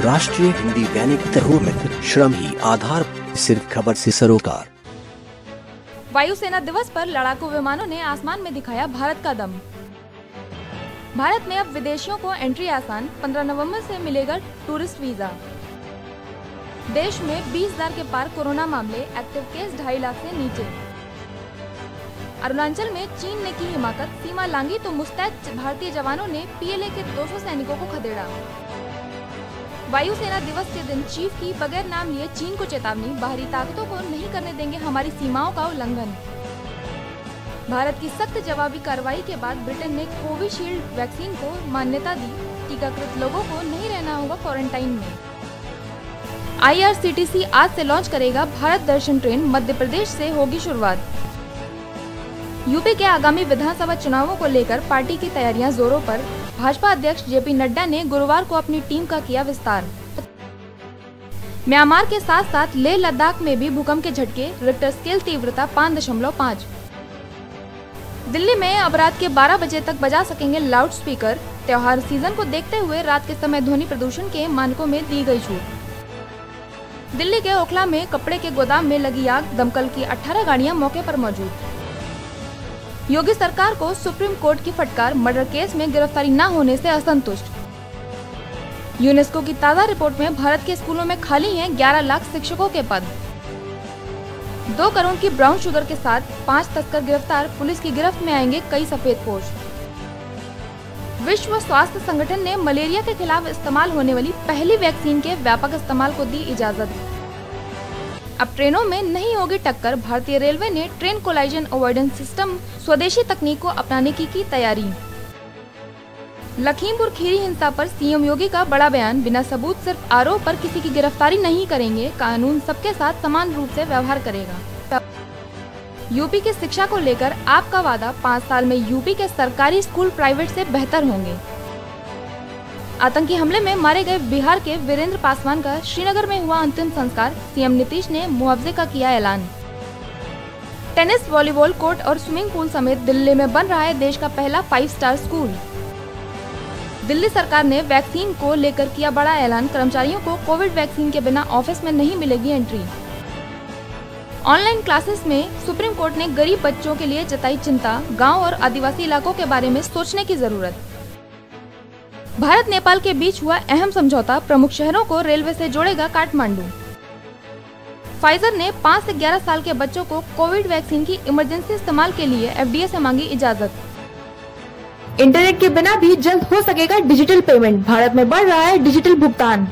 राष्ट्रीय हिंदी दैनिक श्रम ही आधार सिर्फ़ खबर से सरोकार। वायुसेना दिवस पर लड़ाकू विमानों ने आसमान में दिखाया भारत का दम। भारत में अब विदेशियों को एंट्री आसान 15 नवंबर से मिलेगा टूरिस्ट वीज़ा। देश में 20,000 के पार कोरोना मामले एक्टिव केस ढाई लाख से नीचे। अरुणाचल में चीन ने की हिमाकत सीमा लांगी तो मुस्तैद भारतीय जवानों ने पीएलए के 200 सैनिकों को खदेड़ा। वायुसेना दिवस के दिन चीफ की बगैर नाम लिए चीन को चेतावनी, बाहरी ताकतों को नहीं करने देंगे हमारी सीमाओं का उल्लंघन। भारत की सख्त जवाबी कार्रवाई के बाद ब्रिटेन ने कोविशील्ड वैक्सीन को मान्यता दी। टीकाकृत लोगों को नहीं रहना होगा क्वारंटाइन में। आईआरसीटीसी आज से लॉन्च करेगा भारत दर्शन ट्रेन, मध्य प्रदेश से होगी शुरुआत। यूपी के आगामी विधानसभा चुनावों को लेकर पार्टी की तैयारियाँ जोरों पर। भाजपा अध्यक्ष जेपी नड्डा ने गुरुवार को अपनी टीम का किया विस्तार। म्यांमार के साथ साथ लेह लद्दाख में भी भूकंप के झटके, रिक्टर स्केल तीव्रता पाँच दशमलव पाँच। दिल्ली में अब रात के 12 बजे तक बजा सकेंगे लाउड स्पीकर। त्योहार सीज़न को देखते हुए रात के समय ध्वनि प्रदूषण के मानकों में दी गई छूट। दिल्ली के ओखला में कपड़े के गोदाम में लगी आग, दमकल की 18 गाड़ियाँ मौके पर मौजूद। योगी सरकार को सुप्रीम कोर्ट की फटकार, मर्डर केस में गिरफ्तारी न होने से असंतुष्ट। यूनेस्को की ताज़ा रिपोर्ट में भारत के स्कूलों में खाली हैं 11 लाख शिक्षकों के पद। दो करोड़ की ब्राउन शुगर के साथ पाँच तस्कर गिरफ़्तार, पुलिस की गिरफ्त में आएँगे कई सफ़ेद पोष विश्व स्वास्थ्य संगठन ने मलेरिया के खिलाफ इस्तेमाल होने वाली पहली वैक्सीन के व्यापक इस्तेमाल को दी इजाज़त। अब ट्रेनों में नहीं होगी टक्कर। भारतीय रेलवे ने ट्रेन कोलाइजन अवॉइडेंस सिस्टम, स्वदेशी तकनीक को अपनाने की की तैयारी। लखीमपुर खीरी हिंसा पर सीएम योगी का बड़ा बयान, बिना सबूत सिर्फ़ आरोप पर किसी की गिरफ्तारी नहीं करेंगे, कानून सबके साथ समान रूप से व्यवहार करेगा। यूपी की शिक्षा को लेकर आपका वादा, पाँच साल में यूपी के सरकारी स्कूल प्राइवेट से बेहतर होंगे। आतंकी हमले में मारे गए बिहार के वीरेंद्र पासवान का श्रीनगर में हुआ अंतिम संस्कार, सीएम नीतीश ने मुआवजे का किया ऐलान। टेनिस, वॉलीबॉल कोर्ट और स्विमिंग पूल समेत दिल्ली में बन रहा है देश का पहला फाइव स्टार स्कूल दिल्ली सरकार ने वैक्सीन को लेकर किया बड़ा ऐलान, कर्मचारियों को कोविड वैक्सीन के बिना ऑफ़िस में नहीं मिलेगी एंट्री। ऑनलाइन क्लासेस में सुप्रीम कोर्ट ने गरीब बच्चों के लिए जताई चिंता, गाँव और आदिवासी इलाकों के बारे में सोचने की ज़रूरत। भारत नेपाल के बीच हुआ अहम समझौता प्रमुख शहरों को रेलवे से जोड़ेगा काठमांडू। फाइजर ने 5 से 11 साल के बच्चों को कोविड वैक्सीन की इमरजेंसी इस्तेमाल के लिए एफडीए से मांगी इजाज़त। इंटरनेट के बिना भी जल्द हो सकेगा डिजिटल पेमेंट। भारत में बढ़ रहा है डिजिटल भुगतान।